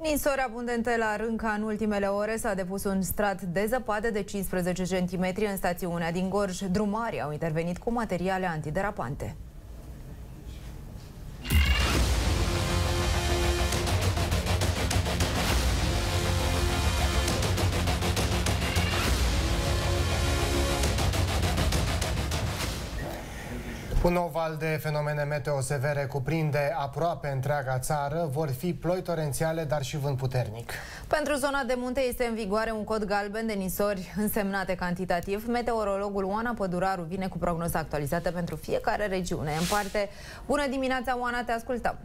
Ninsori abundente la Rânca în ultimele ore s-a depus un strat de zăpadă de 15 cm în stațiunea din Gorj. Drumarii au intervenit cu materiale antiderapante. Un nou val de fenomene meteo severe cuprinde aproape întreaga țară. Vor fi ploi torențiale, dar și vânt puternic. Pentru zona de munte este în vigoare un cod galben de nisori însemnate cantitativ. Meteorologul Oana Păduraru vine cu prognoza actualizată pentru fiecare regiune. În parte, bună dimineața, Oana, te ascultăm!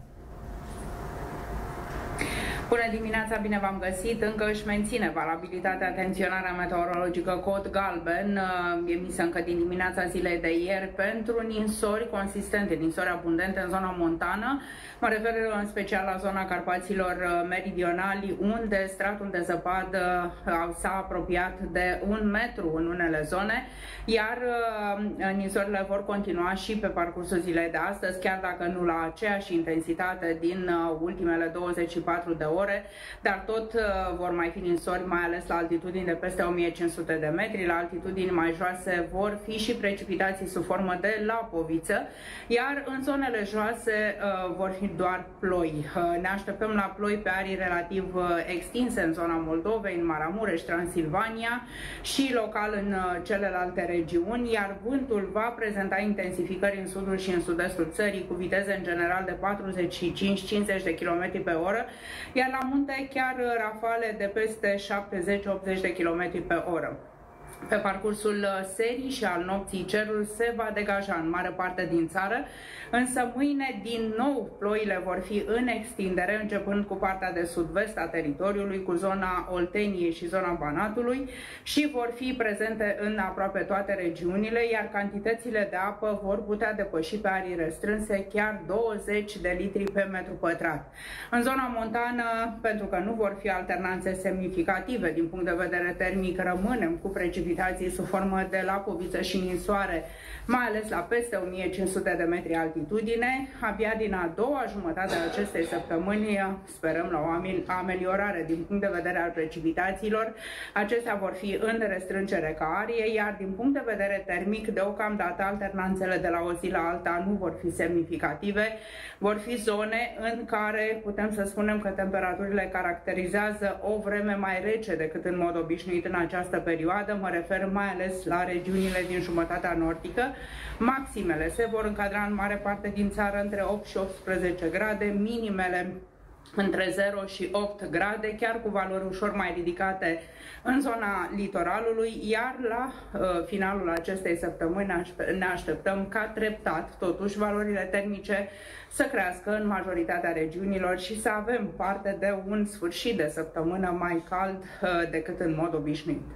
Bună dimineața, bine v-am găsit. Încă își menține valabilitatea atenționarea meteorologică cod galben, uh, emisă încă din dimineața zilei de ieri, pentru ninsori consistente, ninsori abundente în zona montană. Mă refer în special la zona Carpaților uh, meridionali, unde stratul de zăpadă uh, s-a apropiat de un metru în unele zone, iar ninsorile vor continua și pe parcursul zilei de astăzi, chiar dacă nu la aceeași intensitate din ultimele 24 de ore ore, dar tot uh, vor mai fi ninsori, mai ales la altitudini de peste 1500 de metri. La altitudini mai joase vor fi și precipitații sub formă de lapoviță, iar în zonele joase uh, vor fi doar ploi. Uh, ne așteptăm la ploi pe arii relativ extinse în zona Moldovei, în Maramureș, Transilvania și local în celelalte regiuni, iar vântul va prezenta intensificări în sudul și în sud-estul țării cu viteze în general de 45-50 de km pe oră, iar la munte chiar rafale de peste 70-80 de km pe oră. Pe parcursul uh, serii și al nopții cerul se va degaja în mare parte din țară, însă mâine din nou ploile vor fi în extindere, începând cu partea de sud-vest a teritoriului, cu zona Olteniei și zona Banatului și vor fi prezente în aproape toate regiunile, iar cantitățile de apă vor putea depăși pe arii restrânse chiar 20 de litri pe metru pătrat. În zona montană, pentru că nu vor fi alternanțe semnificative din punct de vedere termic, rămânem cu precipitații precipitații sub formă de lapoviță și ninsoare, mai ales la peste 1500 de metri altitudine. Abia din a doua jumătate a acestei săptămâni sperăm la o ameliorare din punct de vedere al precipitațiilor. Acestea vor fi în restrângere ca arie, iar din punct de vedere termic, deocamdată alternanțele de la o zi la alta nu vor fi semnificative. Vor fi zone în care putem să spunem că temperaturile caracterizează o vreme mai rece decât în mod obișnuit în această perioadă. Mă refer mai ales la regiunile din jumătatea nordică. Maximele se vor încadra în mare parte din țară între 8 și 18 grade, minimele între 0 și 8 grade, chiar cu valori ușor mai ridicate în zona litoralului, iar la uh, finalul acestei săptămâni ne așteptăm ca treptat, totuși, valorile termice să crească în majoritatea regiunilor și să avem parte de un sfârșit de săptămână mai cald uh, decât în mod obișnuit.